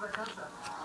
そう。